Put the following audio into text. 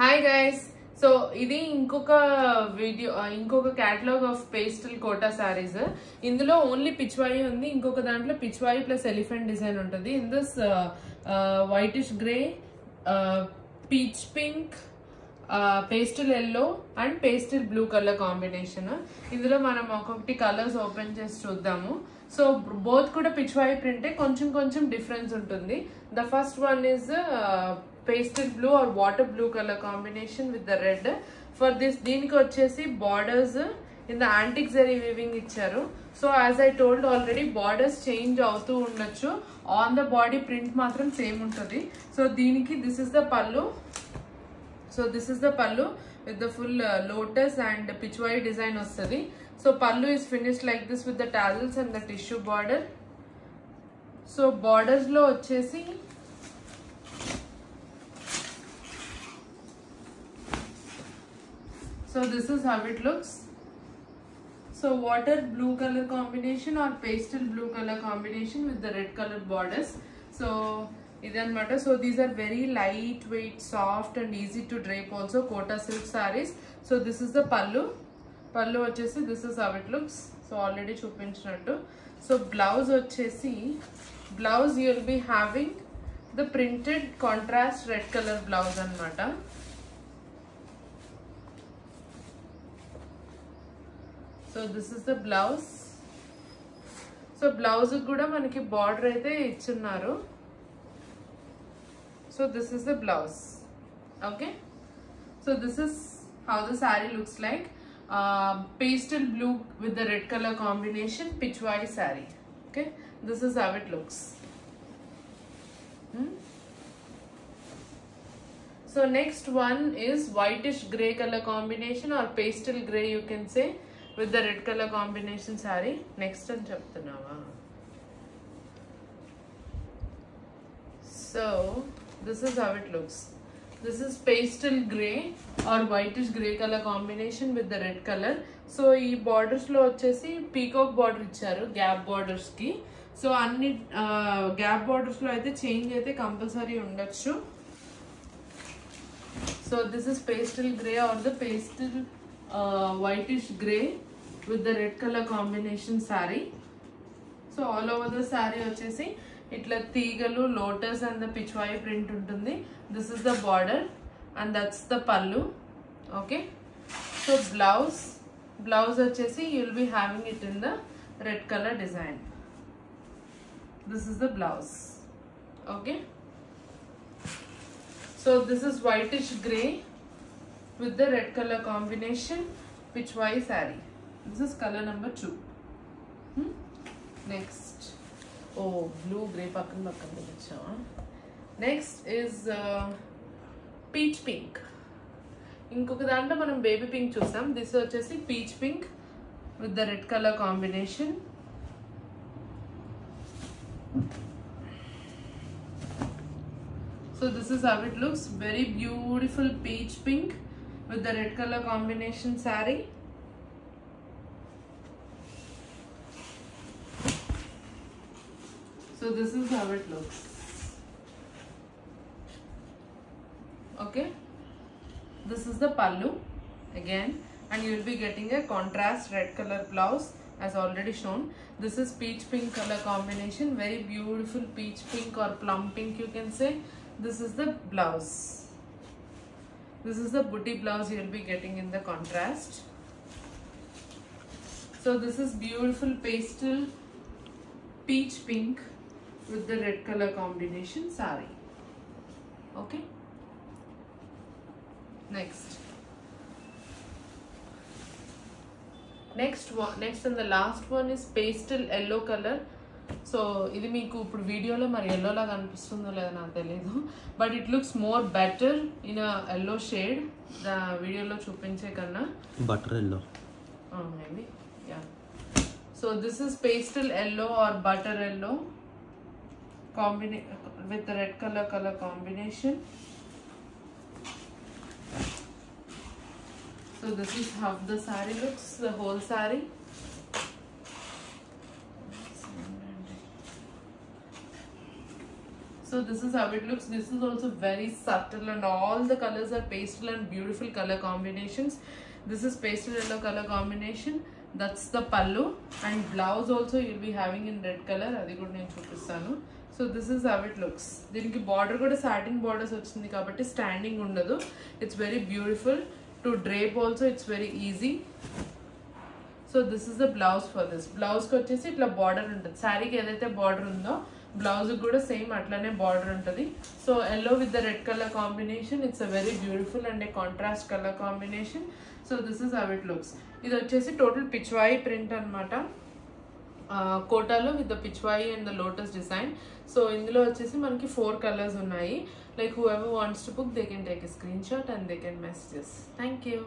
Hi guys so ఇది ఇంకొక video uh, ఇంకొక catalogue of pastel Kota saris ఇందులో ఓన్లీ పిచ్వాయి ఉంది. ఇంకొక దాంట్లో పిచ్వాయి ప్లస్ ఎలిఫెంట్ డిజైన్ ఉంటుంది. In this whitish grey peach pink pastel yellow and pastel blue colour combination ఇందులో మనం ఒక్కొక్కటి కలర్స్ ఓపెన్ చేసి చూద్దాము. సో బోత్ కూడా పిచ్వాయి ప్రింటే కొంచెం కొంచెం డిఫరెన్స్ ఉంటుంది. The first one is pastel blue or water blue colour combination with the red for this దీనికి వచ్చేసి borders in the antique zari weaving ఇచ్చారు. So as I told already borders change అవుతూ ఉండొచ్చు. On the body print మాత్రం same ఉంటుంది. So దీనికి this is the pallu so this is the pallu with the full lotus and pichwai design వస్తుంది. So pallu is finished like this with the tassels and the tissue border so బార్డర్స్లో వచ్చేసి so this is how it looks so water blue colour combination or pastel blue colour combination with the red colour borders so ఇదనమాట so these are very light weight soft and easy to drape also Kota silk saris so this is the pallu pallu వచ్చేసి this is how it looks so already చూపించినట్టు. So blouse వచ్చేసి blouse you'll be be having the printed contrast red colour blouse అనమాట so this is the blouse so blouse కూడా మనకి border అయితే ఇచ్చున్నారు so this is the blouse okay so this is how the sari looks like pastel blue with the red colour combination pichwai sari okay this is how it looks So next one is whitish gray color combination or pastel gray you can say. With the red colour combination sari next అని చెప్తున్నావా? So this is how it looks this is pastel grey or white ish grey colour combination with the red colour so ఈ బార్డర్స్లో వచ్చేసి peacock border ఇచ్చారు gap బార్డర్స్కి so అన్ని gap బార్డర్స్లో అయితే చేంజ్ అయితే కంపల్సరీ ఉండొచ్చు. So this is pastel grey or the pastel white ish grey with the red colour combination sari so all over the sari వచ్చేసి ఇట్లా తీగలు lotus and the pichwai print ఉంటుంది. This is the border and that's the pallu. Okay so blouse blouse వచ్చేసి you'll will be having it in the red colour design this is the blouse okay so this is whitish grey with the red colour combination pichwai sari this is colour number two next oh blue grey పక్కన పక్కన వచ్చా next is peach pink ఇంకొక దాంట్లో మనం baby pink చూసాం. This వచ్చేసి peach pink with the red colour combination so this is how looks very beautiful peach pink with the red colour combination sari So this is how it looks. Okay. This is the pallu again and you will be getting a contrast red color blouse as already shown. This is peach pink color combination. Very beautiful peach pink or plum pink you can say this is the blouse this is the booty blouse you will be getting in the contrast so this is beautiful pastel peach pink with the red color combination sari. Okay? Next. Next one next and the last one is pastel yellow color. So ఇది మీకు ఇప్పుడు వీడియోలో మరి yellow లాగా అనిపిస్తుందో లేదో నాకు తెలియదు but it looks more better in yellow shade వీడియోలో చూపించే కన్నా. Butter yellow maybe yeah so this is pastel yellow or butter yellow combina with red color color combination. So this is how the sari looks, the whole sari. So this is how it looks. This is also very subtle and all the colors are pastel and beautiful color combinations. This is pastel yellow color combination. That's the pallu and blouse also you'll be having in red colour అది కూడా నేను చూపిస్తాను so this is how it looks దీనికి border కూడా satin borders వచ్చింది కాబట్టి standing ఉండదు it's very beautiful to drape also it's very easy so this is the blouse for this బ్లౌజ్కి వచ్చేసి ఇట్లా బార్డర్ ఉంటుంది. శారీకి ఏదైతే బార్డర్ ఉందో బ్లౌజ్ కూడా సేమ్ అట్లానే బార్డర్ ఉంటుంది. So yellow with the red colour combination it's a very beautiful and a contrast colour combination so this is how it it looks ఇది వచ్చేసి టోటల్ పిచ్వాయి ప్రింట్ అనమాట కోటాలో with the pichwai and the lotus design so ఇందులో వచ్చేసి మనకి four colours ఉన్నాయి. Like whoever wants to book they can take a screen shot and they can messages thank you